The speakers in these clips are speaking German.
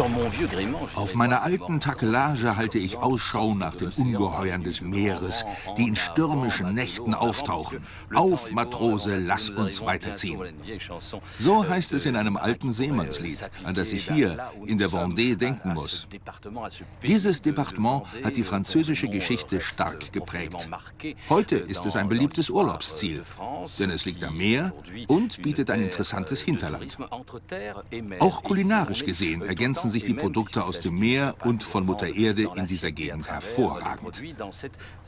sur Auf meiner alten Takelage halte ich Ausschau nach den Ungeheuern des Meeres, die in stürmischen Nächten auftauchen. Auf, Matrose, lass uns weiterziehen. So heißt es in einem alten Seemannslied, an das ich hier in der Vendée denken muss. Dieses Departement hat die französische Geschichte stark geprägt. Heute ist es ein beliebtes Urlaubsziel, denn es liegt am Meer und bietet ein interessantes Hinterland. Auch kulinarisch gesehen ergänzen sich die Produkte aus dem Meer und von Mutter Erde in dieser Gegend hervorragend.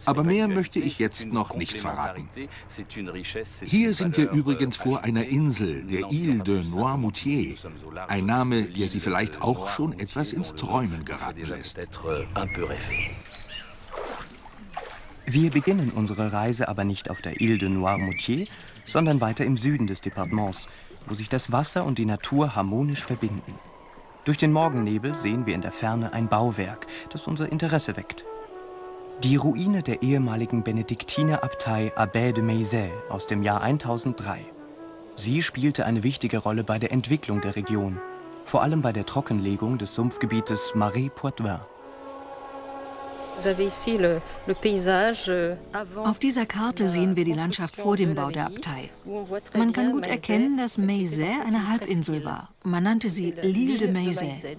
Aber mehr möchte ich jetzt noch nicht verraten. Hier sind wir übrigens vor einer Insel, der Ile de Noirmoutier, ein Name, der Sie vielleicht auch schon etwas ins Träumen geraten lässt. Wir beginnen unsere Reise aber nicht auf der Ile de Noirmoutier, sondern weiter im Süden des Departements, wo sich das Wasser und die Natur harmonisch verbinden. Durch den Morgennebel sehen wir in der Ferne ein Bauwerk, das unser Interesse weckt. Die Ruine der ehemaligen Benediktinerabtei Abbaye de Maizet aus dem Jahr 1003. Sie spielte eine wichtige Rolle bei der Entwicklung der Region, vor allem bei der Trockenlegung des Sumpfgebietes Marie-Poitevin. Euh, Auf dieser Karte sehen wir die Landschaft vor dem Bau der Abtei. Man kann gut erkennen, dass Maizet eine Halbinsel war. Man nannte sie L'Île de Maizet.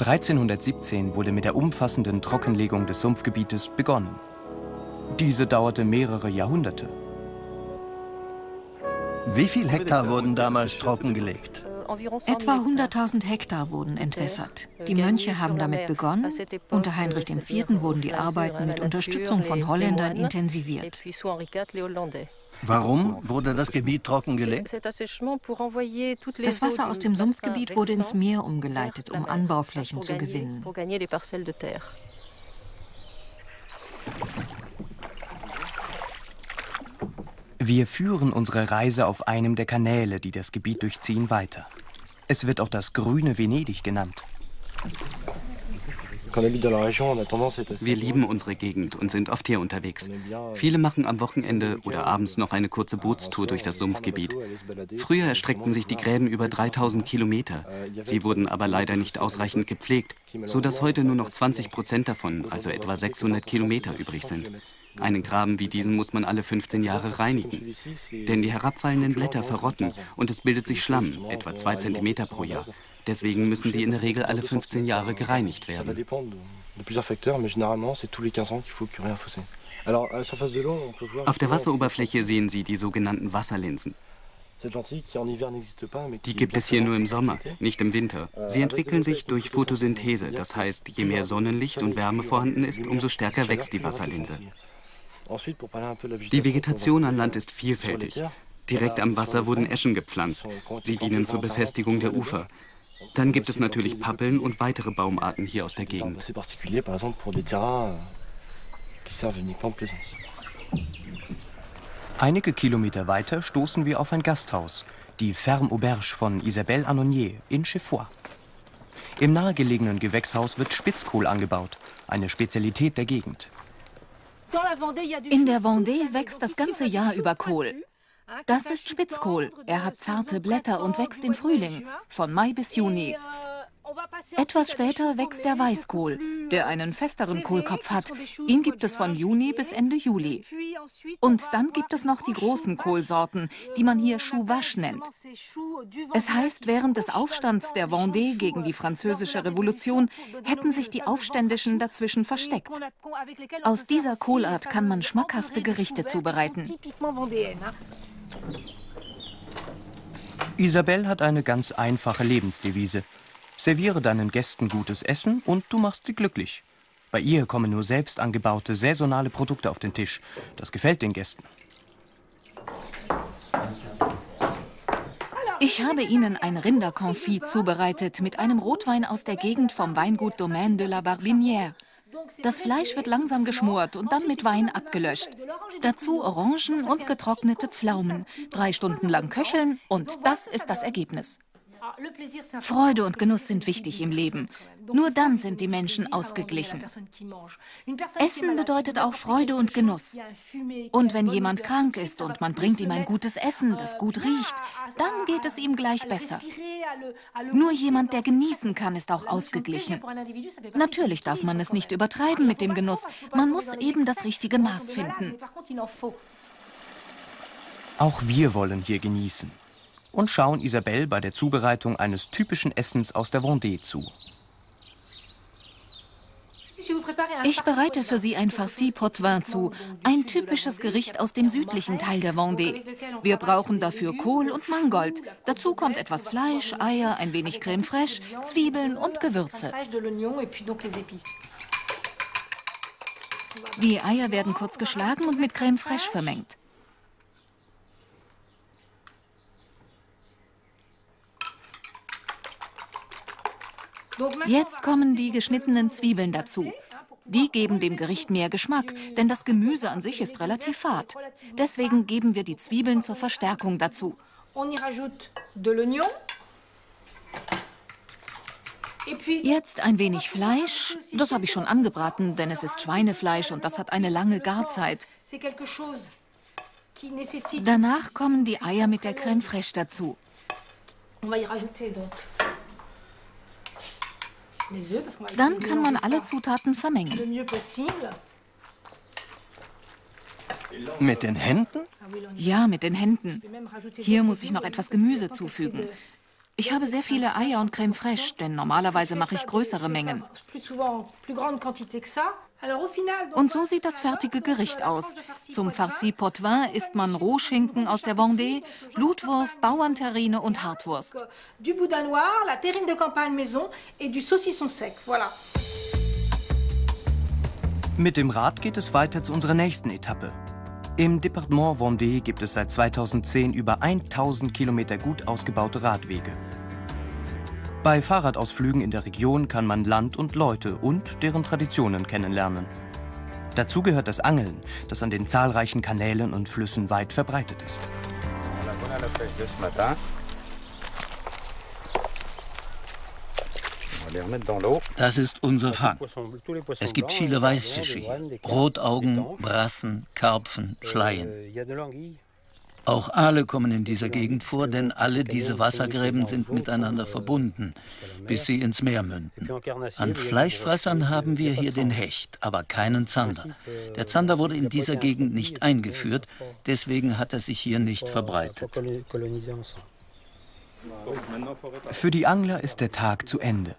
1317 wurde mit der umfassenden Trockenlegung des Sumpfgebietes begonnen. Diese dauerte mehrere Jahrhunderte. Wie viel Hektar wurden damals trockengelegt? Etwa 100.000 Hektar wurden entwässert. Die Mönche haben damit begonnen. Unter Heinrich IV. wurden die Arbeiten mit Unterstützung von Holländern intensiviert. Warum wurde das Gebiet trockengelegt? Das Wasser aus dem Sumpfgebiet wurde ins Meer umgeleitet, um Anbauflächen zu gewinnen. Wir führen unsere Reise auf einem der Kanäle, die das Gebiet durchziehen, weiter. Es wird auch das grüne Venedig genannt. Wir lieben unsere Gegend und sind oft hier unterwegs. Viele machen am Wochenende oder abends noch eine kurze Bootstour durch das Sumpfgebiet. Früher erstreckten sich die Gräben über 3000 Kilometer. Sie wurden aber leider nicht ausreichend gepflegt, sodass heute nur noch 20 Prozent davon, also etwa 600 Kilometer, übrig sind. Einen Graben wie diesen muss man alle 15 Jahre reinigen. Denn die herabfallenden Blätter verrotten und es bildet sich Schlamm, etwa 2 cm pro Jahr. Deswegen müssen sie in der Regel alle 15 Jahre gereinigt werden. Auf der Wasseroberfläche sehen Sie die sogenannten Wasserlinsen. Die gibt es hier nur im Sommer, nicht im Winter. Sie entwickeln sich durch Photosynthese, das heißt, je mehr Sonnenlicht und Wärme vorhanden ist, umso stärker wächst die Wasserlinse. Die Vegetation an Land ist vielfältig. Direkt am Wasser wurden Eschen gepflanzt. Sie dienen zur Befestigung der Ufer. Dann gibt es natürlich Pappeln und weitere Baumarten hier aus der Gegend. Einige Kilometer weiter stoßen wir auf ein Gasthaus, die Ferme Auberge von Isabelle Anonier in Chefois. Im nahegelegenen Gewächshaus wird Spitzkohl angebaut, eine Spezialität der Gegend. In der Vendée wächst das ganze Jahr über Kohl. Das ist Spitzkohl. Er hat zarte Blätter und wächst im Frühling, von Mai bis Juni. Etwas später wächst der Weißkohl, der einen festeren Kohlkopf hat. Ihn gibt es von Juni bis Ende Juli. Und dann gibt es noch die großen Kohlsorten, die man hier Chouvache nennt. Es heißt, während des Aufstands der Vendée gegen die französische Revolution hätten sich die Aufständischen dazwischen versteckt. Aus dieser Kohlart kann man schmackhafte Gerichte zubereiten. Isabelle hat eine ganz einfache Lebensdevise. Serviere deinen Gästen gutes Essen und du machst sie glücklich. Bei ihr kommen nur selbst angebaute, saisonale Produkte auf den Tisch. Das gefällt den Gästen. Ich habe Ihnen ein Rinderkonfit zubereitet mit einem Rotwein aus der Gegend vom Weingut Domaine de la Barbinière. Das Fleisch wird langsam geschmort und dann mit Wein abgelöscht. Dazu Orangen und getrocknete Pflaumen. Drei Stunden lang köcheln und das ist das Ergebnis. Freude und Genuss sind wichtig im Leben. Nur dann sind die Menschen ausgeglichen. Essen bedeutet auch Freude und Genuss. Und wenn jemand krank ist und man bringt ihm ein gutes Essen, das gut riecht, dann geht es ihm gleich besser. Nur jemand, der genießen kann, ist auch ausgeglichen. Natürlich darf man es nicht übertreiben mit dem Genuss. Man muss eben das richtige Maß finden. Auch wir wollen hier genießen und schauen Isabelle bei der Zubereitung eines typischen Essens aus der Vendée zu. Ich bereite für Sie ein Farci Potvin zu, ein typisches Gericht aus dem südlichen Teil der Vendée. Wir brauchen dafür Kohl und Mangold. Dazu kommt etwas Fleisch, Eier, ein wenig Creme fraiche, Zwiebeln und Gewürze. Die Eier werden kurz geschlagen und mit Creme fraiche vermengt. Jetzt kommen die geschnittenen Zwiebeln dazu. Die geben dem Gericht mehr Geschmack, denn das Gemüse an sich ist relativ fad. Deswegen geben wir die Zwiebeln zur Verstärkung dazu. Jetzt ein wenig Fleisch. Das habe ich schon angebraten, denn es ist Schweinefleisch und das hat eine lange Garzeit. Danach kommen die Eier mit der Crème fraîche dazu. Dann kann man alle Zutaten vermengen. Mit den Händen? Ja, mit den Händen. Hier muss ich noch etwas Gemüse zufügen. Ich habe sehr viele Eier und Creme fraiche, denn normalerweise mache ich größere Mengen. Und so sieht das fertige Gericht aus. Zum Farci Potvin isst man Rohschinken aus der Vendée, Blutwurst, Bauernterrine und Hartwurst. Du boudin noir, la terrine de campagne maison et du saucisson sec. Voilà. Mit dem Rad geht es weiter zu unserer nächsten Etappe. Im Departement Vendée gibt es seit 2010 über 1000 Kilometer gut ausgebaute Radwege. Bei Fahrradausflügen in der Region kann man Land und Leute und deren Traditionen kennenlernen. Dazu gehört das Angeln, das an den zahlreichen Kanälen und Flüssen weit verbreitet ist. Das ist unser Fang. Es gibt viele Weißfische. Rotaugen, Brassen, Karpfen, Schleien. Auch Aale kommen in dieser Gegend vor, denn alle diese Wassergräben sind miteinander verbunden, bis sie ins Meer münden. An Fleischfressern haben wir hier den Hecht, aber keinen Zander. Der Zander wurde in dieser Gegend nicht eingeführt, deswegen hat er sich hier nicht verbreitet. Für die Angler ist der Tag zu Ende.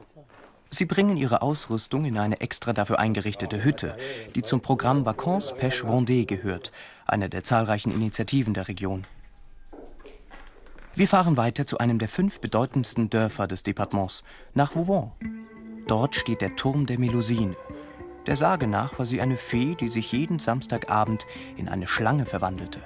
Sie bringen ihre Ausrüstung in eine extra dafür eingerichtete Hütte, die zum Programm Vacances Pêche Vendée gehört, einer der zahlreichen Initiativen der Region. Wir fahren weiter zu einem der fünf bedeutendsten Dörfer des Departements, nach Vouvant. Dort steht der Turm der Melusine. Der Sage nach war sie eine Fee, die sich jeden Samstagabend in eine Schlange verwandelte.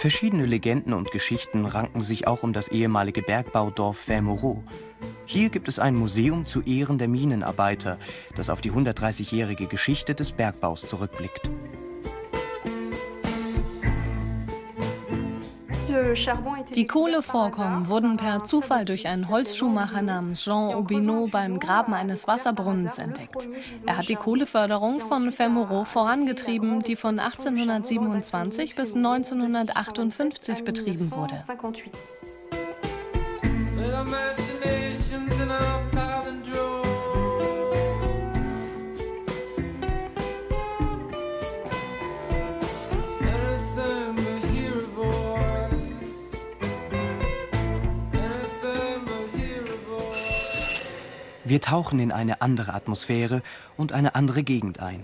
Verschiedene Legenden und Geschichten ranken sich auch um das ehemalige Bergbaudorf Vermoreau. Hier gibt es ein Museum zu Ehren der Minenarbeiter, das auf die 130-jährige Geschichte des Bergbaus zurückblickt. Die Kohlevorkommen wurden per Zufall durch einen Holzschuhmacher namens Jean Aubineau beim Graben eines Wasserbrunnens entdeckt. Er hat die Kohleförderung von Fermoreau vorangetrieben, die von 1827 bis 1958 betrieben wurde. Wir tauchen in eine andere Atmosphäre und eine andere Gegend ein.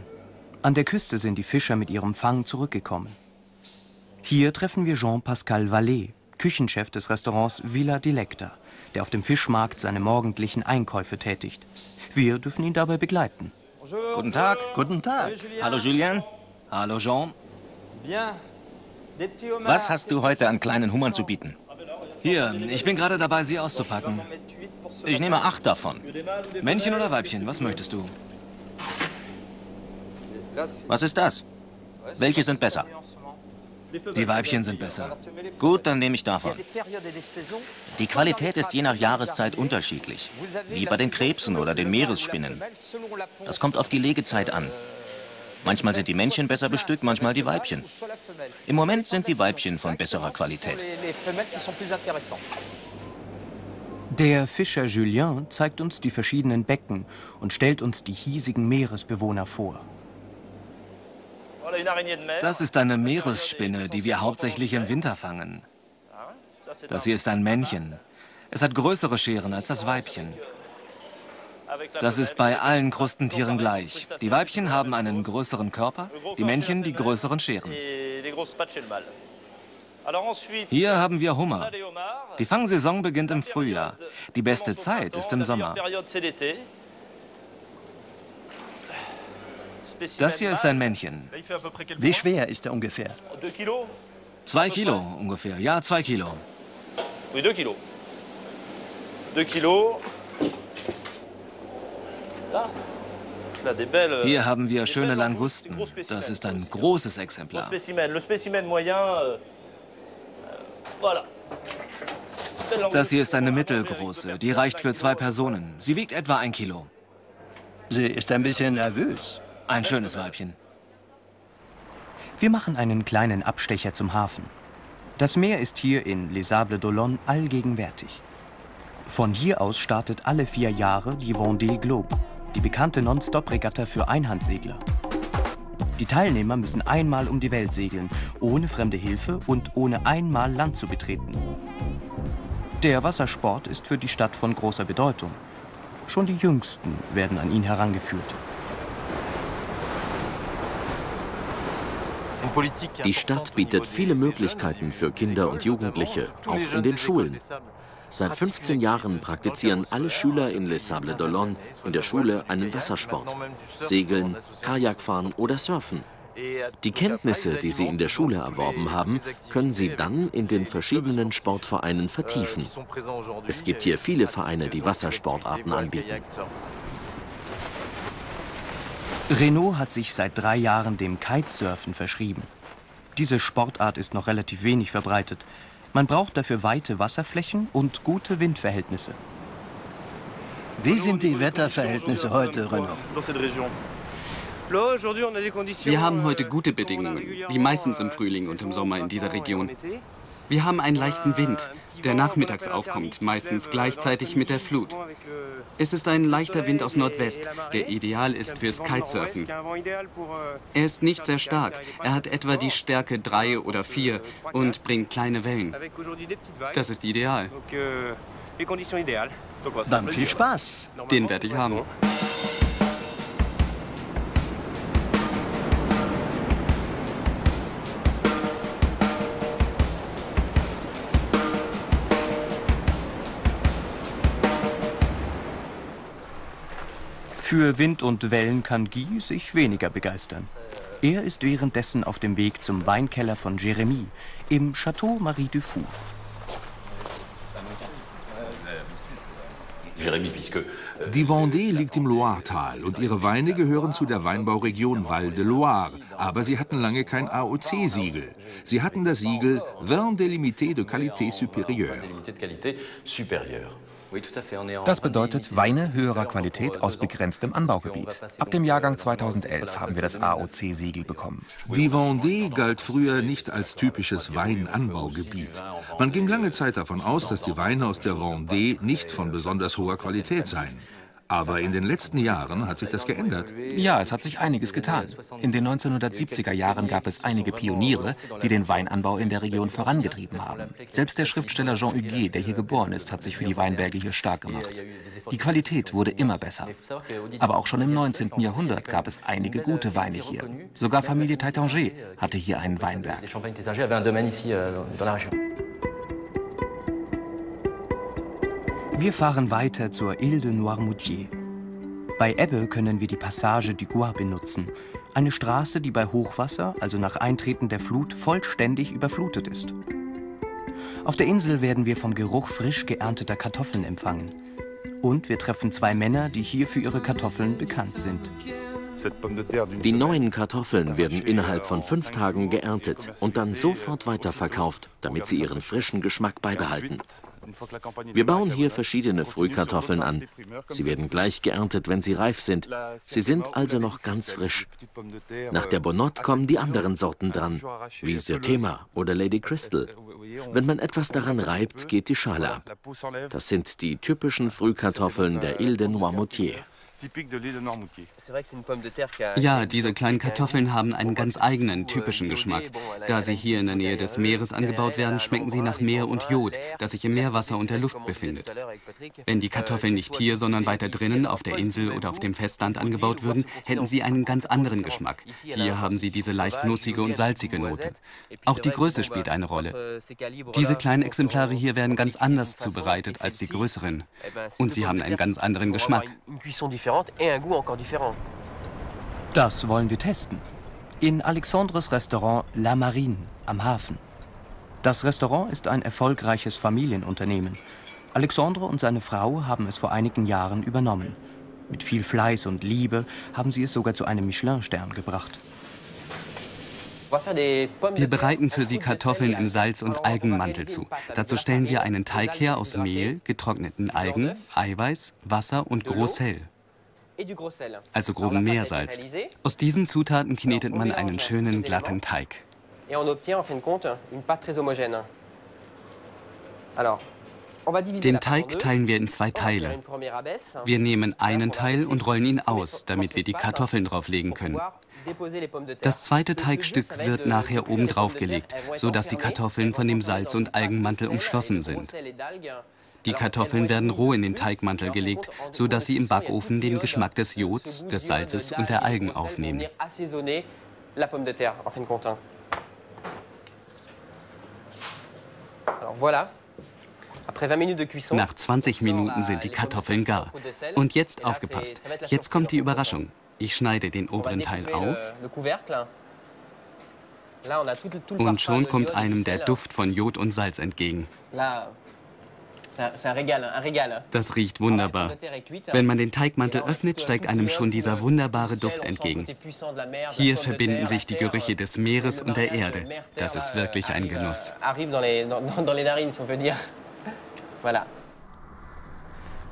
An der Küste sind die Fischer mit ihrem Fang zurückgekommen. Hier treffen wir Jean-Pascal Vallée, Küchenchef des Restaurants Villa Dilecta, der auf dem Fischmarkt seine morgendlichen Einkäufe tätigt. Wir dürfen ihn dabei begleiten. Guten Tag. Guten Tag. Hallo Julien. Hallo Jean. Was hast du heute an kleinen Hummern zu bieten? Hier, ich bin gerade dabei, sie auszupacken. Ich nehme acht davon. Männchen oder Weibchen, was möchtest du? Was ist das? Welche sind besser? Die Weibchen sind besser. Gut, dann nehme ich davon. Die Qualität ist je nach Jahreszeit unterschiedlich, wie bei den Krebsen oder den Meeresspinnen. Das kommt auf die Legezeit an. Manchmal sind die Männchen besser bestückt, manchmal die Weibchen. Im Moment sind die Weibchen von besserer Qualität. Der Fischer Julien zeigt uns die verschiedenen Becken und stellt uns die hiesigen Meeresbewohner vor. Das ist eine Meeresspinne, die wir hauptsächlich im Winter fangen. Das hier ist ein Männchen. Es hat größere Scheren als das Weibchen. Das ist bei allen Krustentieren gleich. Die Weibchen haben einen größeren Körper, die Männchen die größeren Scheren. Hier haben wir Hummer. Die Fangsaison beginnt im Frühjahr. Die beste Zeit ist im Sommer. Das hier ist ein Männchen. Wie schwer ist er ungefähr? Zwei Kilo ungefähr. Ja, zwei Kilo. Kilos. Hier haben wir schöne Langusten. Das ist ein großes Exemplar. Das hier ist eine mittelgroße. Die reicht für zwei Personen. Sie wiegt etwa ein Kilo. Sie ist ein bisschen nervös. Ein schönes Weibchen. Wir machen einen kleinen Abstecher zum Hafen. Das Meer ist hier in Les Sables d'Olonne allgegenwärtig. Von hier aus startet alle vier Jahre die Vendée Globe, die bekannte Non-Stop-Regatta für Einhandsegler. Die Teilnehmer müssen einmal um die Welt segeln, ohne fremde Hilfe und ohne einmal Land zu betreten. Der Wassersport ist für die Stadt von großer Bedeutung. Schon die Jüngsten werden an ihn herangeführt. Die Stadt bietet viele Möglichkeiten für Kinder und Jugendliche, auch in den Schulen. Seit 15 Jahren praktizieren alle Schüler in Les Sables d'Olonne in der Schule einen Wassersport. Segeln, Kajakfahren oder Surfen. Die Kenntnisse, die sie in der Schule erworben haben, können sie dann in den verschiedenen Sportvereinen vertiefen. Es gibt hier viele Vereine, die Wassersportarten anbieten. Renault hat sich seit drei Jahren dem Kitesurfen verschrieben. Diese Sportart ist noch relativ wenig verbreitet. Man braucht dafür weite Wasserflächen und gute Windverhältnisse. Wie sind die Wetterverhältnisse heute, Renault? Wir haben heute gute Bedingungen, wie meistens im Frühling und im Sommer in dieser Region. Wir haben einen leichten Wind, der nachmittags aufkommt, meistens gleichzeitig mit der Flut. Es ist ein leichter Wind aus Nordwest, der ideal ist fürs Kitesurfen. Er ist nicht sehr stark. Er hat etwa die Stärke 3 oder 4 und bringt kleine Wellen. Das ist ideal. Dann viel Spaß. Den werde ich haben. Für Wind und Wellen kann Guy sich weniger begeistern. Er ist währenddessen auf dem Weg zum Weinkeller von Jérémy im Château Marie Dufour. Die Vendée liegt im Loiretal und ihre Weine gehören zu der Weinbauregion Val de Loire. Aber sie hatten lange kein AOC-Siegel. Sie hatten das Siegel Vin délimité de qualité supérieure. Das bedeutet Weine höherer Qualität aus begrenztem Anbaugebiet. Ab dem Jahrgang 2011 haben wir das AOC-Siegel bekommen. Die Vendée galt früher nicht als typisches Weinanbaugebiet. Man ging lange Zeit davon aus, dass die Weine aus der Vendée nicht von besonders hoher Qualität seien. Aber in den letzten Jahren hat sich das geändert. Ja, es hat sich einiges getan. In den 1970er Jahren gab es einige Pioniere, die den Weinanbau in der Region vorangetrieben haben. Selbst der Schriftsteller Jean Huguet, der hier geboren ist, hat sich für die Weinberge hier stark gemacht. Die Qualität wurde immer besser. Aber auch schon im 19. Jahrhundert gab es einige gute Weine hier. Sogar Familie Taitanger hatte hier einen Weinberg. Wir fahren weiter zur Ile de Noirmoutier. Bei Ebbe können wir die Passage du Gois benutzen. Eine Straße, die bei Hochwasser, also nach Eintreten der Flut, vollständig überflutet ist. Auf der Insel werden wir vom Geruch frisch geernteter Kartoffeln empfangen. Und wir treffen zwei Männer, die hier für ihre Kartoffeln bekannt sind. Die neuen Kartoffeln werden innerhalb von fünf Tagen geerntet und dann sofort weiterverkauft, damit sie ihren frischen Geschmack beibehalten. Wir bauen hier verschiedene Frühkartoffeln an. Sie werden gleich geerntet, wenn sie reif sind. Sie sind also noch ganz frisch. Nach der Bonnotte kommen die anderen Sorten dran, wie Sirtema oder Lady Crystal. Wenn man etwas daran reibt, geht die Schale ab. Das sind die typischen Frühkartoffeln der Ile de Noirmoutier. Ja, diese kleinen Kartoffeln haben einen ganz eigenen, typischen Geschmack. Da sie hier in der Nähe des Meeres angebaut werden, schmecken sie nach Meer und Jod, das sich im Meerwasser und der Luft befindet. Wenn die Kartoffeln nicht hier, sondern weiter drinnen, auf der Insel oder auf dem Festland angebaut würden, hätten sie einen ganz anderen Geschmack. Hier haben sie diese leicht nussige und salzige Note. Auch die Größe spielt eine Rolle. Diese kleinen Exemplare hier werden ganz anders zubereitet als die größeren. Und sie haben einen ganz anderen Geschmack différente et un goût encore différent. Das wollen wir testen. In Alexandres Restaurant La Marine am Hafen. Das Restaurant ist ein erfolgreiches Familienunternehmen. Alexandre und seine Frau haben es vor einigen Jahren übernommen. Mit viel Fleiß und Liebe haben sie es sogar zu einem Michelin-Stern gebracht. Wir bereiten für Sie Kartoffeln im Salz- und Algenmantel zu. Dazu stellen wir einen Teig her aus Mehl, getrockneten Algen, Eiweiß, Wasser und Grossel also groben Meersalz. Aus diesen Zutaten knetet man einen schönen glatten Teig. Den Teig teilen wir in zwei Teile. Wir nehmen einen Teil und rollen ihn aus, damit wir die Kartoffeln drauflegen können. Das zweite Teigstück wird nachher oben drauf gelegt, sodass die Kartoffeln von dem Salz- und Algenmantel umschlossen sind. Die Kartoffeln werden roh in den Teigmantel gelegt, sodass sie im Backofen den Geschmack des Jods, des Salzes und der Algen aufnehmen. Nach 20 Minuten sind die Kartoffeln gar. Und jetzt aufgepasst. Jetzt kommt die Überraschung. Ich schneide den oberen Teil auf. Und schon kommt einem der Duft von Jod und Salz entgegen. Das riecht wunderbar. Wenn man den Teigmantel öffnet, steigt einem schon dieser wunderbare Duft entgegen. Hier verbinden sich die Gerüche des Meeres und der Erde. Das ist wirklich ein Genuss.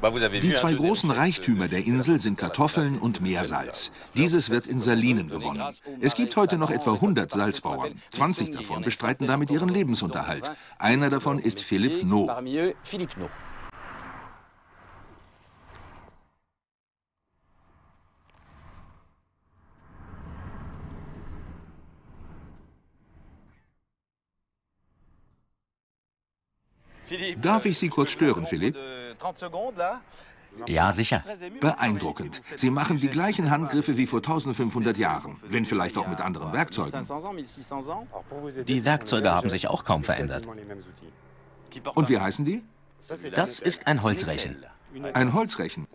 Die zwei großen Reichtümer der Insel sind Kartoffeln und Meersalz. Dieses wird in Salinen gewonnen. Es gibt heute noch etwa 100 Salzbauern. 20 davon bestreiten damit ihren Lebensunterhalt. Einer davon ist Philippe No. Darf ich Sie kurz stören, Philipp? Ja, sicher. Beeindruckend. Sie machen die gleichen Handgriffe wie vor 1500 Jahren, wenn vielleicht auch mit anderen Werkzeugen. Die Werkzeuge haben sich auch kaum verändert. Und wie heißen die? Das ist ein Holzrechen. Ein Holzrechen?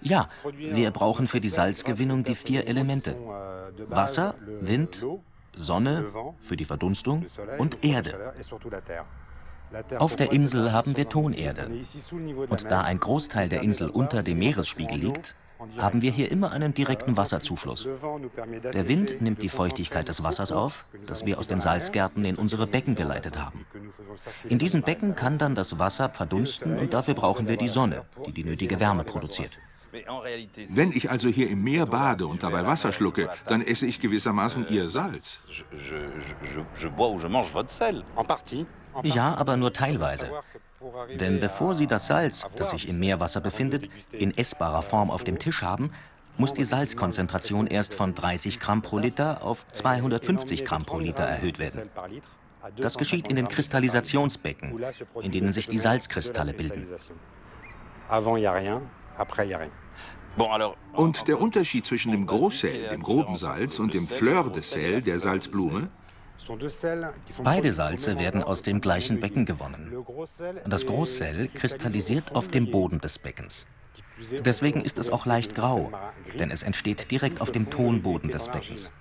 Ja, wir brauchen für die Salzgewinnung die vier Elemente. Wasser, Wind, Sonne für die Verdunstung und Erde. Auf der Insel haben wir Tonerde. Und da ein Großteil der Insel unter dem Meeresspiegel liegt, haben wir hier immer einen direkten Wasserzufluss. Der Wind nimmt die Feuchtigkeit des Wassers auf, das wir aus den Salzgärten in unsere Becken geleitet haben. In diesen Becken kann dann das Wasser verdunsten und dafür brauchen wir die Sonne, die die nötige Wärme produziert. Wenn ich also hier im Meer bade und dabei Wasser schlucke, dann esse ich gewissermaßen Ihr Salz. Ja, aber nur teilweise. Denn bevor Sie das Salz, das sich im Meerwasser befindet, in essbarer Form auf dem Tisch haben, muss die Salzkonzentration erst von 30 Gramm pro Liter auf 250 Gramm pro Liter erhöht werden. Das geschieht in den Kristallisationsbecken, in denen sich die Salzkristalle bilden. Und der Unterschied zwischen dem Grossel, dem groben Salz, und dem Fleur de sel, der Salzblume? Beide Salze werden aus dem gleichen Becken gewonnen. Das Großsell kristallisiert auf dem Boden des Beckens. Deswegen ist es auch leicht grau, denn es entsteht direkt auf dem Tonboden des Beckens.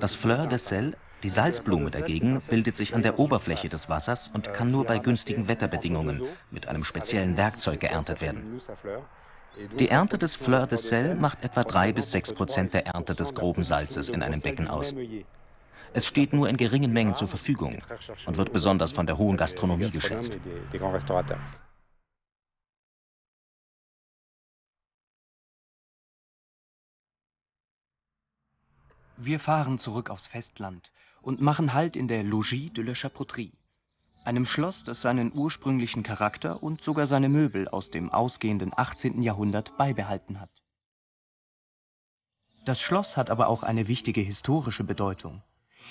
Das Fleur de sel, die Salzblume dagegen, bildet sich an der Oberfläche des Wassers und kann nur bei günstigen Wetterbedingungen mit einem speziellen Werkzeug geerntet werden. Die Ernte des Fleur de Sel macht etwa 3 bis 6 Prozent der Ernte des groben Salzes in einem Becken aus. Es steht nur in geringen Mengen zur Verfügung und wird besonders von der hohen Gastronomie geschätzt. Wir fahren zurück aufs Festland und machen Halt in der Logis de la Chapoterie, einem Schloss, das seinen ursprünglichen Charakter und sogar seine Möbel aus dem ausgehenden 18. Jahrhundert beibehalten hat. Das Schloss hat aber auch eine wichtige historische Bedeutung.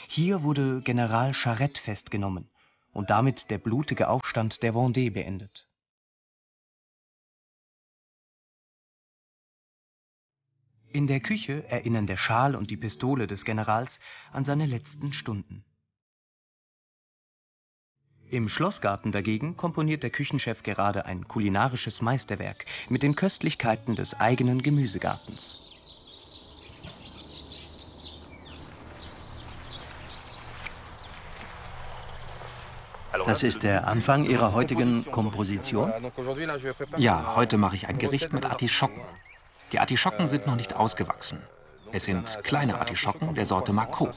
Hier wurde General Charette festgenommen und damit der blutige Aufstand der Vendée beendet. In der Küche erinnern der Schal und die Pistole des Generals an seine letzten Stunden. Im Schlossgarten dagegen komponiert der Küchenchef gerade ein kulinarisches Meisterwerk mit den Köstlichkeiten des eigenen Gemüsegartens. Das ist der Anfang Ihrer heutigen Komposition? Ja, heute mache ich ein Gericht mit Artischocken. Die Artischocken sind noch nicht ausgewachsen. Es sind kleine Artischocken der Sorte Mako.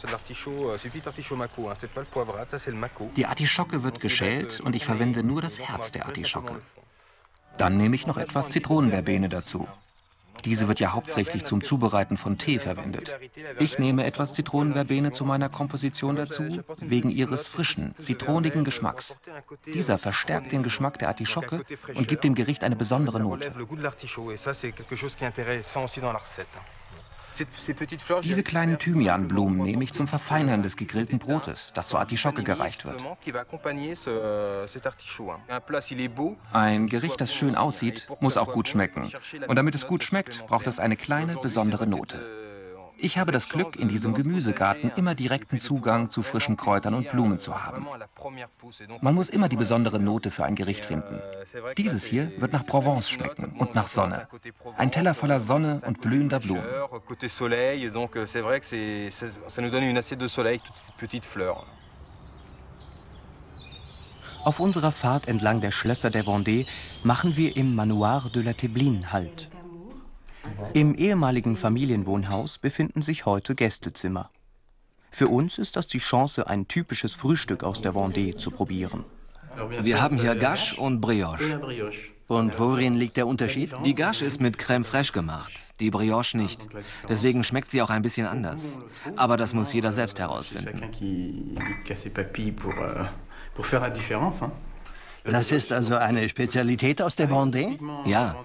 Die Artischocke wird geschält und ich verwende nur das Herz der Artischocke. Dann nehme ich noch etwas Zitronenverbene dazu. Diese wird ja hauptsächlich zum Zubereiten von Tee verwendet. Ich nehme etwas Zitronenverbene zu meiner Komposition dazu, wegen ihres frischen, zitronigen Geschmacks. Dieser verstärkt den Geschmack der Artischocke und gibt dem Gericht eine besondere Note. Diese kleinen Thymianblumen nehme ich zum Verfeinern des gegrillten Brotes, das zur Artischocke gereicht wird. Ein Gericht, das schön aussieht, muss auch gut schmecken. Und damit es gut schmeckt, braucht es eine kleine, besondere Note. Ich habe das Glück, in diesem Gemüsegarten immer direkten Zugang zu frischen Kräutern und Blumen zu haben. Man muss immer die besondere Note für ein Gericht finden. Dieses hier wird nach Provence schmecken und nach Sonne. Ein Teller voller Sonne und blühender Blumen. Auf unserer Fahrt entlang der Schlösser der Vendée machen wir im Manoir de la Thébeline Halt. Im ehemaligen Familienwohnhaus befinden sich heute Gästezimmer. Für uns ist das die Chance, ein typisches Frühstück aus der Vendée zu probieren. Wir haben hier Gâche und Brioche. Und worin liegt der Unterschied? Die Gâche ist mit Crème fraîche gemacht, die Brioche nicht. Deswegen schmeckt sie auch ein bisschen anders. Aber das muss jeder selbst herausfinden. Das ist also eine Spezialität aus der Vendée? Ja,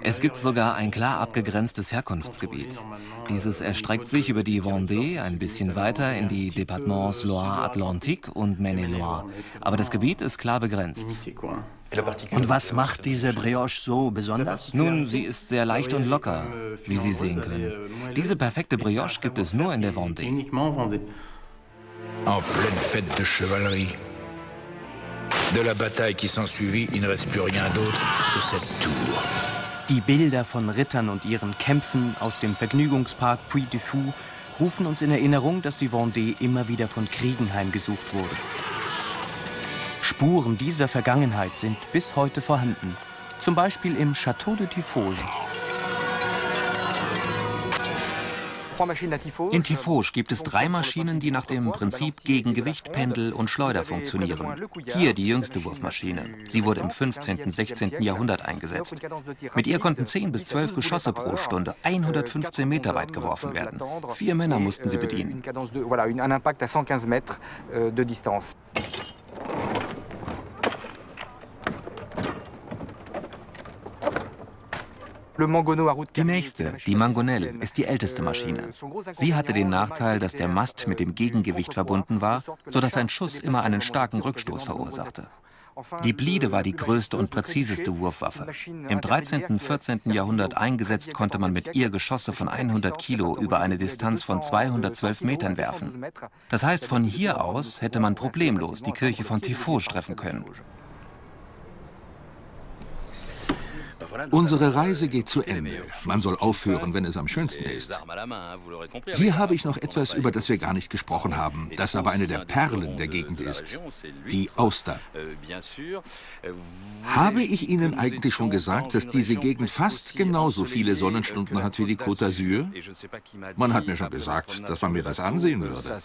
es gibt sogar ein klar abgegrenztes Herkunftsgebiet. Dieses erstreckt sich über die Vendée ein bisschen weiter in die Departements Loire-Atlantique und Maine-et-Loire. Aber das Gebiet ist klar begrenzt. Und was macht diese Brioche so besonders? Nun, sie ist sehr leicht und locker, wie Sie sehen können. Diese perfekte Brioche gibt es nur in der Vendée. En pleine fête de chevalerie. De la bataille qui s'ensuivit, il ne reste plus rien d'autre que cette tour. Die Bilder von Rittern und ihren Kämpfen aus dem Vergnügungspark Puy du Fou rufen uns in Erinnerung, dass die Vendée immer wieder von Kriegen heimgesucht wurde. Spuren dieser Vergangenheit sind bis heute vorhanden, zum Beispiel im Château de Tifauge. In Tifauge gibt es drei Maschinen, die nach dem Prinzip Gegengewicht, Pendel und Schleuder funktionieren. Hier die jüngste Wurfmaschine. Sie wurde im 15. und 16. Jahrhundert eingesetzt. Mit ihr konnten 10 bis 12 Geschosse pro Stunde 115 Meter weit geworfen werden. Vier Männer mussten sie bedienen. Die nächste, die Mangonelle, ist die älteste Maschine. Sie hatte den Nachteil, dass der Mast mit dem Gegengewicht verbunden war, sodass ein Schuss immer einen starken Rückstoß verursachte. Die Bliede war die größte und präziseste Wurfwaffe. Im 13. und 14. Jahrhundert eingesetzt konnte man mit ihr Geschosse von 100 Kilo über eine Distanz von 212 Metern werfen. Das heißt, von hier aus hätte man problemlos die Kirche von Tifauge treffen können. Unsere Reise geht zu Ende. Man soll aufhören, wenn es am schönsten ist. Hier habe ich noch etwas, über das wir gar nicht gesprochen haben, das aber eine der Perlen der Gegend ist. Die Auster. Habe ich Ihnen eigentlich schon gesagt, dass diese Gegend fast genauso viele Sonnenstunden hat wie die Côte d'Azur? Man hat mir schon gesagt, dass man mir das ansehen würde.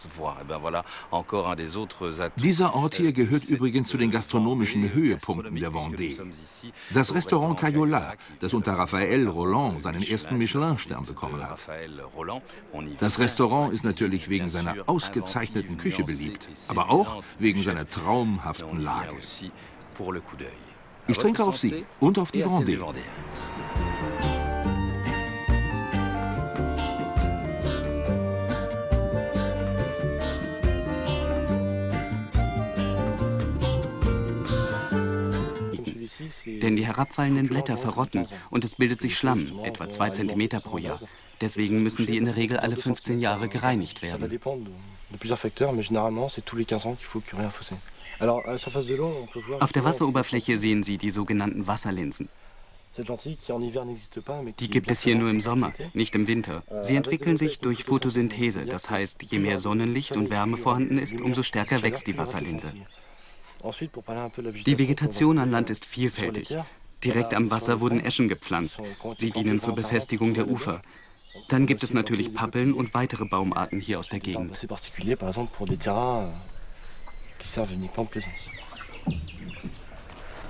Dieser Ort hier gehört übrigens zu den gastronomischen Höhepunkten der Vendée. Das Restaurant Cayola, das unter Raphaël Roland seinen ersten Michelin-Stern bekommen hat. Das Restaurant ist natürlich wegen seiner ausgezeichneten Küche beliebt, aber auch wegen seiner traumhaften Lage. Ich trinke auf Sie und auf die Vendée. Denn die herabfallenden Blätter verrotten und es bildet sich Schlamm, etwa zwei Zentimeter pro Jahr. Deswegen müssen sie in der Regel alle 15 Jahre gereinigt werden. Auf der Wasseroberfläche sehen Sie die sogenannten Wasserlinsen. Die gibt es hier nur im Sommer, nicht im Winter. Sie entwickeln sich durch Photosynthese, das heißt, je mehr Sonnenlicht und Wärme vorhanden ist, umso stärker wächst die Wasserlinse. Die Vegetation an Land ist vielfältig. Direkt am Wasser wurden Eschen gepflanzt. Sie dienen zur Befestigung der Ufer. Dann gibt es natürlich Pappeln und weitere Baumarten hier aus der Gegend.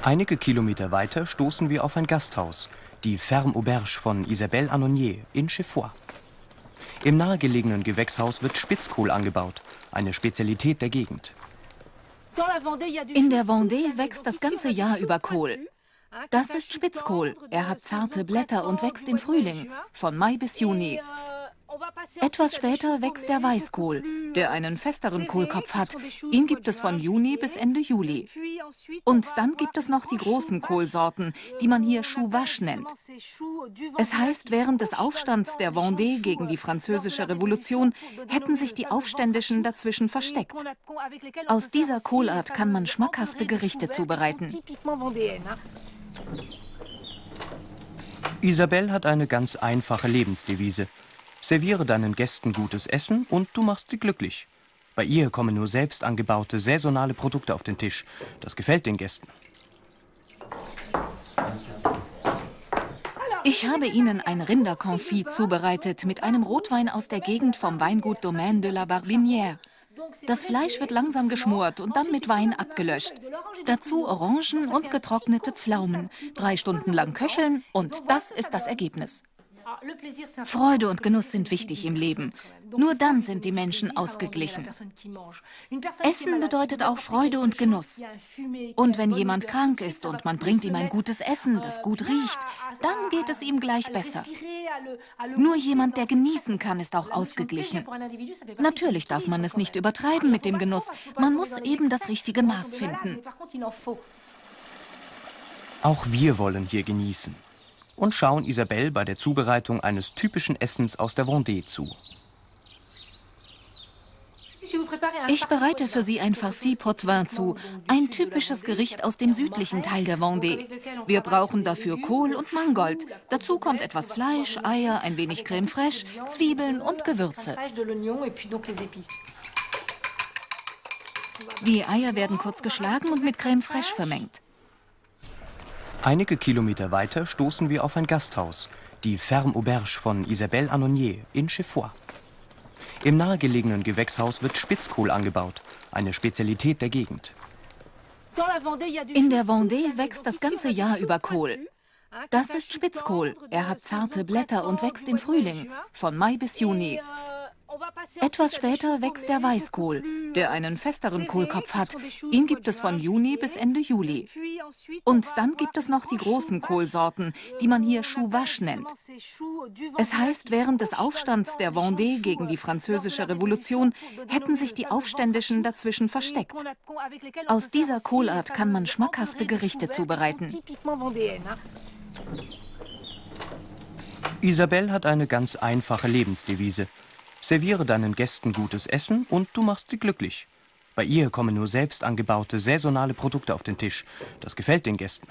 Einige Kilometer weiter stoßen wir auf ein Gasthaus, die Ferme Auberge von Isabelle Anonier in Chefois. Im nahegelegenen Gewächshaus wird Spitzkohl angebaut, eine Spezialität der Gegend. In der Vendée wächst das ganze Jahr über Kohl. Das ist Spitzkohl. Er hat zarte Blätter und wächst im Frühling, von Mai bis Juni. Etwas später wächst der Weißkohl, der einen festeren Kohlkopf hat. Ihn gibt es von Juni bis Ende Juli. Und dann gibt es noch die großen Kohlsorten, die man hier Chou Vache nennt. Es heißt, während des Aufstands der Vendée gegen die französische Revolution hätten sich die Aufständischen dazwischen versteckt. Aus dieser Kohlart kann man schmackhafte Gerichte zubereiten. Isabelle hat eine ganz einfache Lebensdevise. Serviere deinen Gästen gutes Essen und du machst sie glücklich. Bei ihr kommen nur selbst angebaute, saisonale Produkte auf den Tisch. Das gefällt den Gästen. Ich habe Ihnen ein Rinderkonfit zubereitet mit einem Rotwein aus der Gegend vom Weingut Domaine de la Barbinière. Das Fleisch wird langsam geschmort und dann mit Wein abgelöscht. Dazu Orangen und getrocknete Pflaumen. Drei Stunden lang köcheln und das ist das Ergebnis. Freude und Genuss sind wichtig im Leben. Nur dann sind die Menschen ausgeglichen. Essen bedeutet auch Freude und Genuss. Und wenn jemand krank ist und man bringt ihm ein gutes Essen, das gut riecht, dann geht es ihm gleich besser. Nur jemand, der genießen kann, ist auch ausgeglichen. Natürlich darf man es nicht übertreiben mit dem Genuss. Man muss eben das richtige Maß finden. Auch wir wollen hier genießen und schauen Isabelle bei der Zubereitung eines typischen Essens aus der Vendée zu. Ich bereite für Sie ein Farci Potvin zu, ein typisches Gericht aus dem südlichen Teil der Vendée. Wir brauchen dafür Kohl und Mangold. Dazu kommt etwas Fleisch, Eier, ein wenig Creme fraiche, Zwiebeln und Gewürze. Die Eier werden kurz geschlagen und mit Creme fraiche vermengt. Einige Kilometer weiter stoßen wir auf ein Gasthaus, die Ferme Auberge von Isabelle Anonier in Chefois. Im nahegelegenen Gewächshaus wird Spitzkohl angebaut, eine Spezialität der Gegend. In der Vendée wächst das ganze Jahr über Kohl. Das ist Spitzkohl. Er hat zarte Blätter und wächst im Frühling, von Mai bis Juni. Etwas später wächst der Weißkohl, der einen festeren Kohlkopf hat. Ihn gibt es von Juni bis Ende Juli. Und dann gibt es noch die großen Kohlsorten, die man hier Chou Vache nennt. Es heißt, während des Aufstands der Vendée gegen die französische Revolution hätten sich die Aufständischen dazwischen versteckt. Aus dieser Kohlart kann man schmackhafte Gerichte zubereiten. Isabelle hat eine ganz einfache Lebensdevise. Serviere deinen Gästen gutes Essen und du machst sie glücklich. Bei ihr kommen nur selbst angebaute, saisonale Produkte auf den Tisch. Das gefällt den Gästen.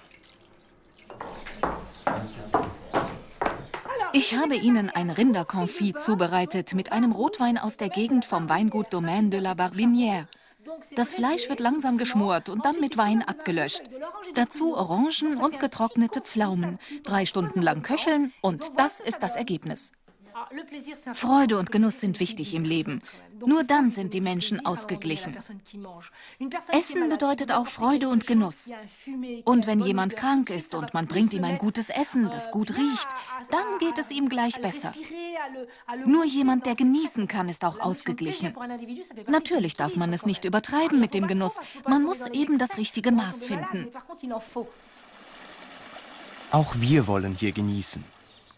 Ich habe Ihnen ein Rinderconfit zubereitet mit einem Rotwein aus der Gegend vom Weingut Domaine de la Barbinière. Das Fleisch wird langsam geschmort und dann mit Wein abgelöscht. Dazu Orangen und getrocknete Pflaumen. Drei Stunden lang köcheln und das ist das Ergebnis. Freude und Genuss sind wichtig im Leben. Nur dann sind die Menschen ausgeglichen. Essen bedeutet auch Freude und Genuss. Und wenn jemand krank ist und man bringt ihm ein gutes Essen, das gut riecht, dann geht es ihm gleich besser. Nur jemand, der genießen kann, ist auch ausgeglichen. Natürlich darf man es nicht übertreiben mit dem Genuss. Man muss eben das richtige Maß finden. Auch wir wollen hier genießen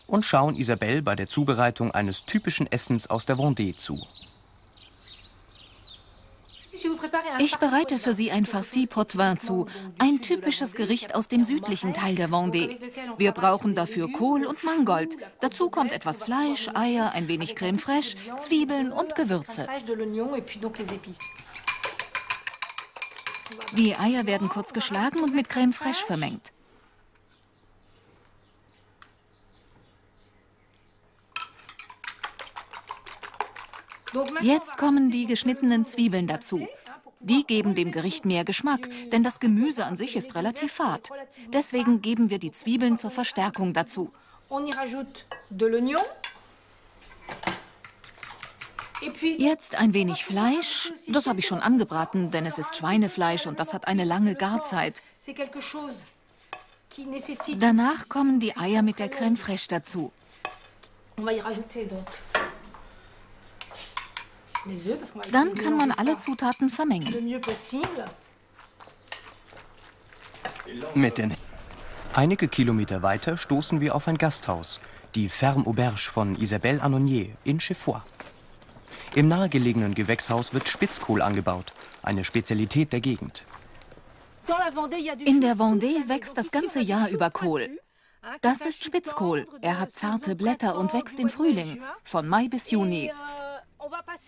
und schauen Isabelle bei der Zubereitung eines typischen Essens aus der Vendée zu. Ich bereite für Sie ein Farci Potvin zu, ein typisches Gericht aus dem südlichen Teil der Vendée. Wir brauchen dafür Kohl und Mangold. Dazu kommt etwas Fleisch, Eier, ein wenig Creme fraiche, Zwiebeln und Gewürze. Die Eier werden kurz geschlagen und mit Creme fraiche vermengt. Jetzt kommen die geschnittenen Zwiebeln dazu. Die geben dem Gericht mehr Geschmack, denn das Gemüse an sich ist relativ fad. Deswegen geben wir die Zwiebeln zur Verstärkung dazu. Jetzt ein wenig Fleisch. Das habe ich schon angebraten, denn es ist Schweinefleisch und das hat eine lange Garzeit. Danach kommen die Eier mit der Creme fraiche dazu. Dann kann man alle Zutaten vermengen. Mit den Einige Kilometer weiter stoßen wir auf ein Gasthaus, die Ferme Auberge von Isabelle Anonier in Cheffois. Im nahegelegenen Gewächshaus wird Spitzkohl angebaut, eine Spezialität der Gegend. In der Vendée wächst das ganze Jahr über Kohl. Das ist Spitzkohl. Er hat zarte Blätter und wächst im Frühling, von Mai bis Juni.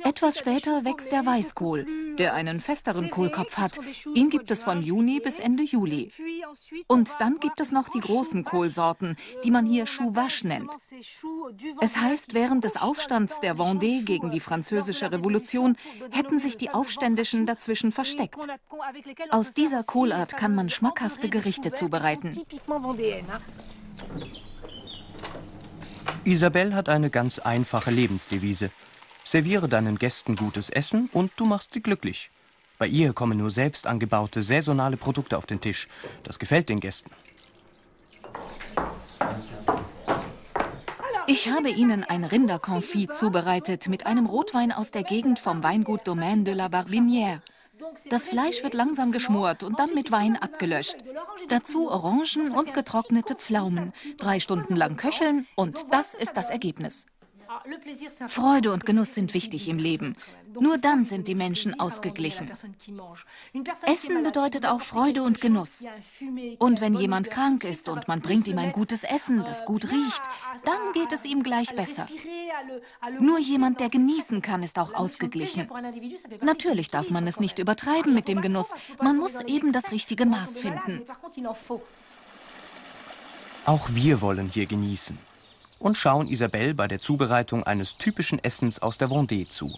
Etwas später wächst der Weißkohl, der einen festeren Kohlkopf hat. Ihn gibt es von Juni bis Ende Juli. Und dann gibt es noch die großen Kohlsorten, die man hier Chou Vache nennt. Es heißt, während des Aufstands der Vendée gegen die französische Revolution hätten sich die Aufständischen dazwischen versteckt. Aus dieser Kohlart kann man schmackhafte Gerichte zubereiten. Isabelle hat eine ganz einfache Lebensdevise. Serviere deinen Gästen gutes Essen und du machst sie glücklich. Bei ihr kommen nur selbst angebaute, saisonale Produkte auf den Tisch. Das gefällt den Gästen. Ich habe Ihnen ein Rinderconfit zubereitet mit einem Rotwein aus der Gegend vom Weingut Domaine de la Barbinière. Das Fleisch wird langsam geschmort und dann mit Wein abgelöscht. Dazu Orangen und getrocknete Pflaumen. Drei Stunden lang köcheln und das ist das Ergebnis. Freude und Genuss sind wichtig im Leben. Nur dann sind die Menschen ausgeglichen. Essen bedeutet auch Freude und Genuss. Und wenn jemand krank ist und man bringt ihm ein gutes Essen, das gut riecht, dann geht es ihm gleich besser. Nur jemand, der genießen kann, ist auch ausgeglichen. Natürlich darf man es nicht übertreiben mit dem Genuss. Man muss eben das richtige Maß finden. Auch wir wollen hier genießen und schauen Isabelle bei der Zubereitung eines typischen Essens aus der Vendée zu.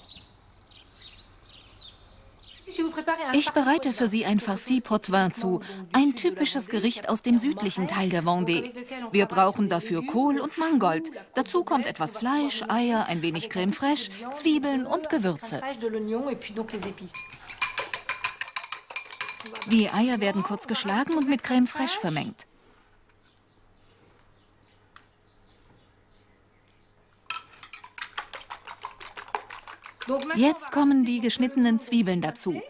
Ich bereite für Sie ein Farci Potvin zu, ein typisches Gericht aus dem südlichen Teil der Vendée. Wir brauchen dafür Kohl und Mangold. Dazu kommt etwas Fleisch, Eier, ein wenig Creme fraiche, Zwiebeln und Gewürze. Die Eier werden kurz geschlagen und mit Creme fraiche vermengt. Jetzt kommen die geschnittenen Zwiebeln dazu.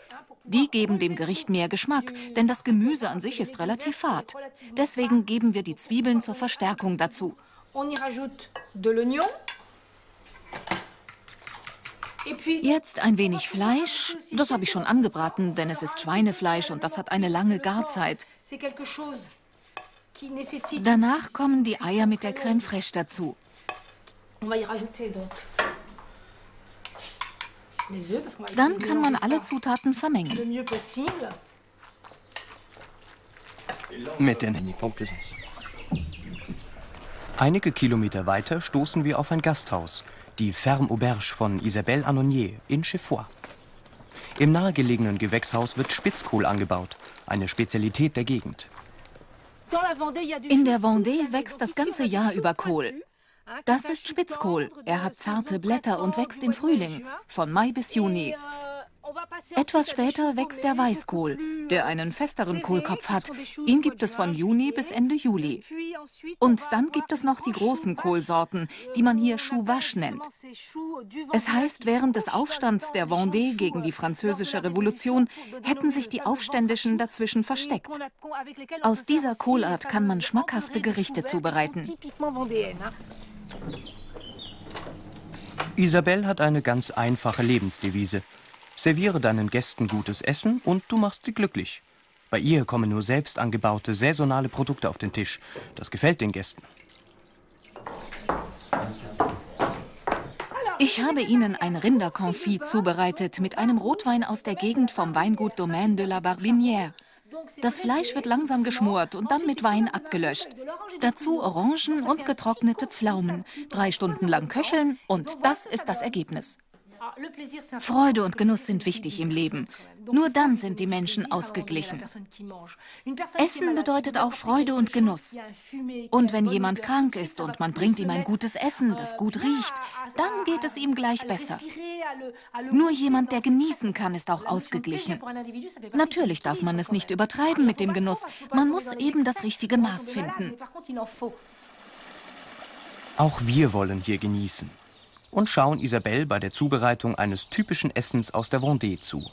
Die geben dem Gericht mehr Geschmack, denn das Gemüse an sich ist relativ fad. Deswegen geben wir die Zwiebeln zur Verstärkung dazu. Jetzt ein wenig Fleisch. Das habe ich schon angebraten, denn es ist Schweinefleisch und das hat eine lange Garzeit. Danach kommen die Eier mit der Creme fraiche dazu. Dann kann man alle Zutaten vermengen. Mit den Einige Kilometer weiter stoßen wir auf ein Gasthaus, die Ferme Auberge von Isabelle Anonier in Cheffois. Im nahegelegenen Gewächshaus wird Spitzkohl angebaut, eine Spezialität der Gegend. In der Vendée wächst das ganze Jahr über Kohl. Das ist Spitzkohl. Er hat zarte Blätter und wächst im Frühling, von Mai bis Juni. Etwas später wächst der Weißkohl, der einen festeren Kohlkopf hat. Ihn gibt es von Juni bis Ende Juli. Und dann gibt es noch die großen Kohlsorten, die man hier Chou Vache nennt. Es heißt, während des Aufstands der Vendée gegen die französische Revolution hätten sich die Aufständischen dazwischen versteckt. Aus dieser Kohlart kann man schmackhafte Gerichte zubereiten. Isabelle hat eine ganz einfache Lebensdevise. Serviere deinen Gästen gutes Essen und du machst sie glücklich. Bei ihr kommen nur selbst angebaute, saisonale Produkte auf den Tisch. Das gefällt den Gästen. Ich habe Ihnen ein Rinderkonfit zubereitet mit einem Rotwein aus der Gegend vom Weingut Domaine de la Barbinière. Das Fleisch wird langsam geschmort und dann mit Wein abgelöscht. Dazu Orangen und getrocknete Pflaumen. Drei Stunden lang köcheln und das ist das Ergebnis. Freude und Genuss sind wichtig im Leben. Nur dann sind die Menschen ausgeglichen. Essen bedeutet auch Freude und Genuss. Und wenn jemand krank ist und man bringt ihm ein gutes Essen, das gut riecht, dann geht es ihm gleich besser. Nur jemand, der genießen kann, ist auch ausgeglichen. Natürlich darf man es nicht übertreiben mit dem Genuss. Man muss eben das richtige Maß finden. Auch wir wollen hier genießen und schauen Isabelle bei der Zubereitung eines typischen Essens aus der Vendée zu.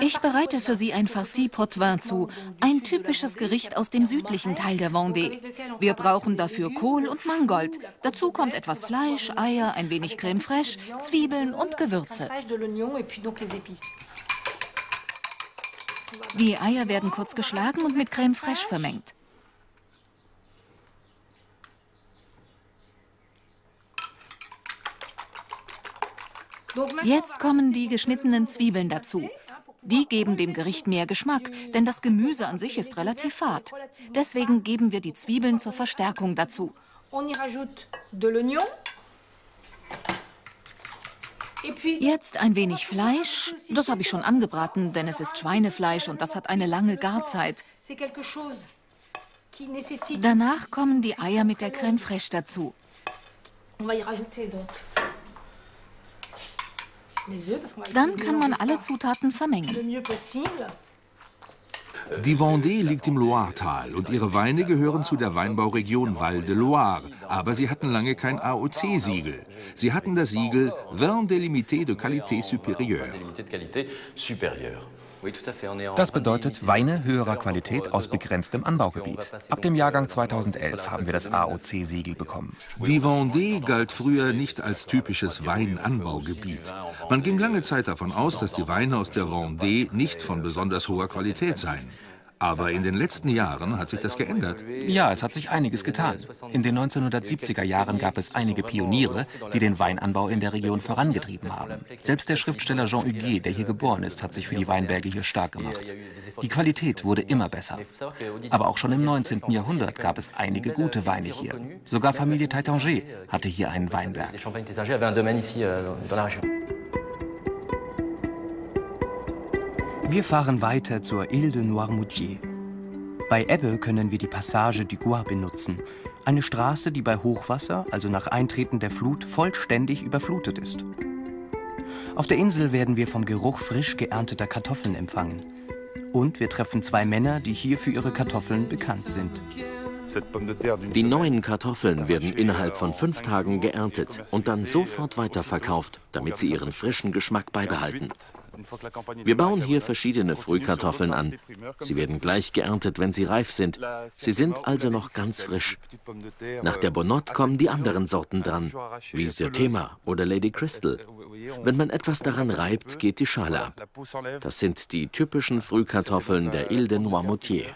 Ich bereite für Sie ein Farci Potvin zu, ein typisches Gericht aus dem südlichen Teil der Vendée. Wir brauchen dafür Kohl und Mangold. Dazu kommt etwas Fleisch, Eier, ein wenig Creme fraiche, Zwiebeln und Gewürze. Die Eier werden kurz geschlagen und mit Creme fraiche vermengt. Jetzt kommen die geschnittenen Zwiebeln dazu. Die geben dem Gericht mehr Geschmack, denn das Gemüse an sich ist relativ fad. Deswegen geben wir die Zwiebeln zur Verstärkung dazu. Jetzt ein wenig Fleisch. Das habe ich schon angebraten, denn es ist Schweinefleisch und das hat eine lange Garzeit. Danach kommen die Eier mit der Crème fraîche dazu. Dann kann man alle Zutaten vermengen. Die Vendée liegt im Loiretal und ihre Weine gehören zu der Weinbauregion Val de Loire. Aber sie hatten lange kein AOC-Siegel. Sie hatten das Siegel Vin délimité de qualité supérieure. Das bedeutet Weine höherer Qualität aus begrenztem Anbaugebiet. Ab dem Jahrgang 2011 haben wir das AOC-Siegel bekommen. Die Vendée galt früher nicht als typisches Weinanbaugebiet. Man ging lange Zeit davon aus, dass die Weine aus der Vendée nicht von besonders hoher Qualität seien. Aber in den letzten Jahren hat sich das geändert. Ja, es hat sich einiges getan. In den 1970er Jahren gab es einige Pioniere, die den Weinanbau in der Region vorangetrieben haben. Selbst der Schriftsteller Jean Huguet, der hier geboren ist, hat sich für die Weinberge hier stark gemacht. Die Qualität wurde immer besser. Aber auch schon im 19. Jahrhundert gab es einige gute Weine hier. Sogar Familie Taitanger hatte hier einen Weinberg. Wir fahren weiter zur Ile de Noirmoutier. Bei Ebbe können wir die Passage du Gois benutzen. Eine Straße, die bei Hochwasser, also nach Eintreten der Flut, vollständig überflutet ist. Auf der Insel werden wir vom Geruch frisch geernteter Kartoffeln empfangen. Und wir treffen zwei Männer, die hier für ihre Kartoffeln bekannt sind. Die neuen Kartoffeln werden innerhalb von fünf Tagen geerntet und dann sofort weiterverkauft, damit sie ihren frischen Geschmack beibehalten. Wir bauen hier verschiedene Frühkartoffeln an. Sie werden gleich geerntet, wenn sie reif sind. Sie sind also noch ganz frisch. Nach der Bonnotte kommen die anderen Sorten dran, wie Sirtema oder Lady Crystal. Wenn man etwas daran reibt, geht die Schale ab. Das sind die typischen Frühkartoffeln der Ile de Noirmoutier.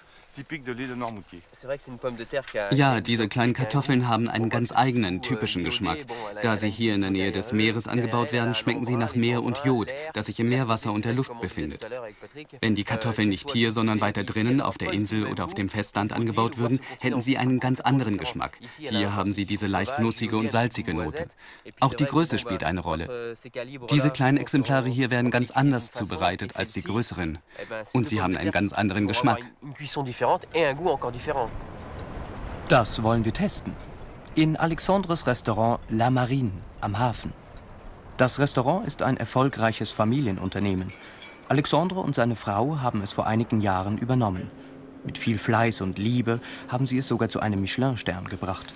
Ja, diese kleinen Kartoffeln haben einen ganz eigenen, typischen Geschmack. Da sie hier in der Nähe des Meeres angebaut werden, schmecken sie nach Meer und Jod, das sich im Meerwasser und der Luft befindet. Wenn die Kartoffeln nicht hier, sondern weiter drinnen, auf der Insel oder auf dem Festland angebaut würden, hätten sie einen ganz anderen Geschmack. Hier haben sie diese leicht nussige und salzige Note. Auch die Größe spielt eine Rolle. Diese kleinen Exemplare hier werden ganz anders zubereitet als die größeren. Und sie haben einen ganz anderen Geschmack et un goût encore différent. Das wollen wir testen. In Alexandres Restaurant La Marine am Hafen. Das Restaurant ist ein erfolgreiches Familienunternehmen. Alexandre und seine Frau haben es vor einigen Jahren übernommen. Mit viel Fleiß und Liebe haben sie es sogar zu einem Michelin-Stern gebracht.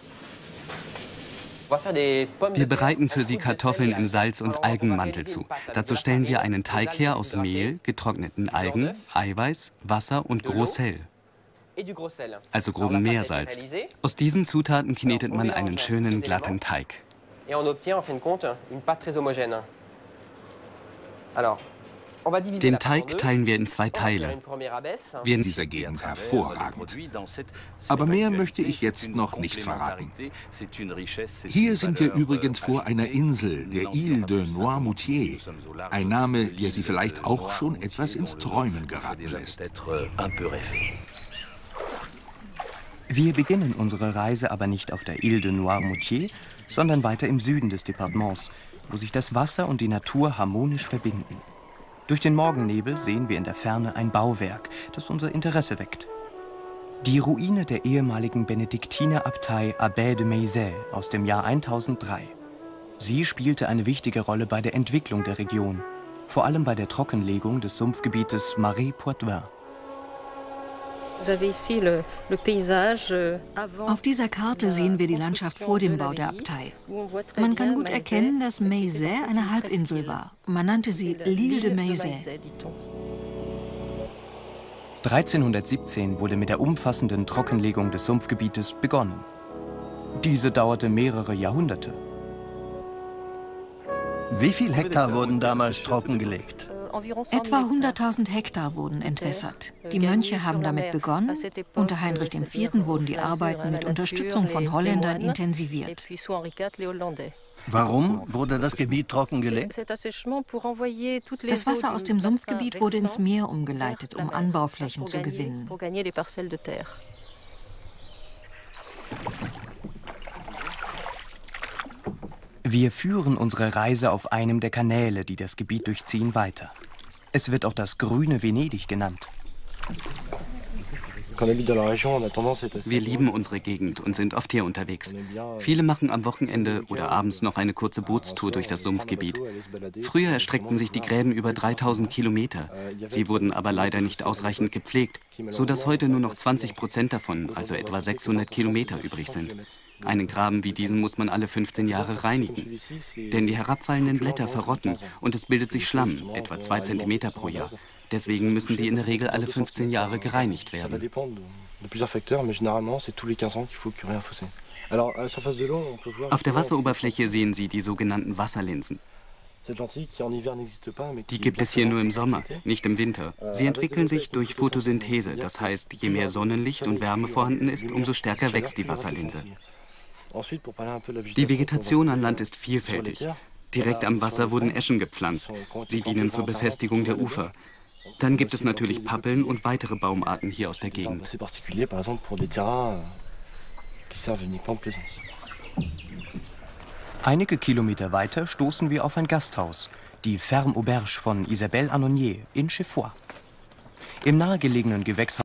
Wir bereiten für Sie Kartoffeln im Salz- und Algenmantel zu. Dazu stellen wir einen Teig her aus Mehl, getrockneten Algen, Eiweiß, Wasser und Grossel also groben Meersalz. Aus diesen Zutaten knetet man einen schönen, glatten Teig. Den Teig teilen wir in zwei Teile. Wir in dieser Gegend hervorragend. Aber mehr möchte ich jetzt noch nicht verraten. Hier sind wir übrigens vor einer Insel, der Ile de Noirmoutier. Ein Name, der Sie vielleicht auch schon etwas ins Träumen geraten lässt. Wir beginnen unsere Reise aber nicht auf der Ile de Noirmoutier, sondern weiter im Süden des Departements, wo sich das Wasser und die Natur harmonisch verbinden. Durch den Morgennebel sehen wir in der Ferne ein Bauwerk, das unser Interesse weckt. Die Ruine der ehemaligen Benediktinerabtei Abbaye de Meizet aus dem Jahr 1003. Sie spielte eine wichtige Rolle bei der Entwicklung der Region, vor allem bei der Trockenlegung des Sumpfgebietes Marie-Poitevin. Euh, Auf dieser Karte sehen wir die Landschaft vor dem Bau der Abtei. Man kann gut erkennen, dass Meizet eine Halbinsel war. Man nannte sie L'Île de Meizet. 1317 wurde mit der umfassenden Trockenlegung des Sumpfgebietes begonnen. Diese dauerte mehrere Jahrhunderte. Wie viel Hektar wurden damals trockengelegt? Etwa 100.000 Hektar wurden entwässert. Die Mönche haben damit begonnen. Unter Heinrich IV. wurden die Arbeiten mit Unterstützung von Holländern intensiviert. Warum wurde das Gebiet trockengelegt? Das Wasser aus dem Sumpfgebiet wurde ins Meer umgeleitet, um Anbauflächen zu gewinnen. Wir führen unsere Reise auf einem der Kanäle, die das Gebiet durchziehen, weiter. Es wird auch das grüne Venedig genannt. Wir lieben unsere Gegend und sind oft hier unterwegs. Viele machen am Wochenende oder abends noch eine kurze Bootstour durch das Sumpfgebiet. Früher erstreckten sich die Gräben über 3000 Kilometer. Sie wurden aber leider nicht ausreichend gepflegt, sodass heute nur noch 20 Prozent davon, also etwa 600 Kilometer, übrig sind. Einen Graben wie diesen muss man alle 15 Jahre reinigen. Denn die herabfallenden Blätter verrotten und es bildet sich Schlamm, etwa 2 cm pro Jahr. Deswegen müssen sie in der Regel alle 15 Jahre gereinigt werden. Auf der Wasseroberfläche sehen Sie die sogenannten Wasserlinsen. Die gibt es hier nur im Sommer, nicht im Winter. Sie entwickeln sich durch Photosynthese, das heißt, je mehr Sonnenlicht und Wärme vorhanden ist, umso stärker wächst die Wasserlinse. Die Vegetation an Land ist vielfältig. Direkt am Wasser wurden Eschen gepflanzt. Sie dienen zur Befestigung der Ufer. Dann gibt es natürlich Pappeln und weitere Baumarten hier aus der Gegend. Einige Kilometer weiter stoßen wir auf ein Gasthaus, die Ferme Auberge von Isabelle Annonier in Cheffois. Im nahegelegenen Gewächshaus